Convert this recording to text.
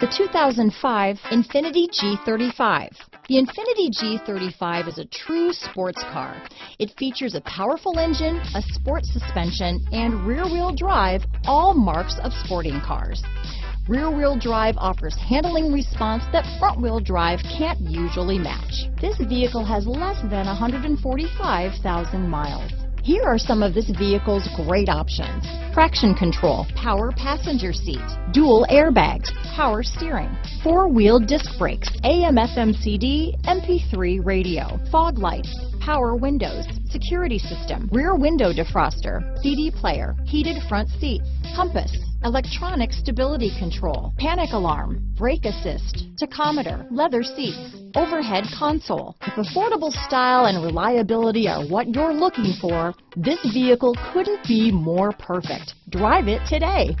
The 2005 Infiniti G35. The Infiniti G35 is a true sports car. It features a powerful engine, a sports suspension, and rear-wheel drive, all marks of sporting cars. Rear-wheel drive offers handling response that front-wheel drive can't usually match. This vehicle has less than 145,000 miles. Here are some of this vehicle's great options. Traction control, power passenger seat, dual airbags, power steering, four-wheel disc brakes, AM FM CD, MP3 radio, fog lights, power windows, security system, rear window defroster, CD player, heated front seats, compass, electronic stability control, panic alarm, brake assist, tachometer, leather seats, overhead console. If affordable style and reliability are what you're looking for, this vehicle couldn't be more perfect. Drive it today.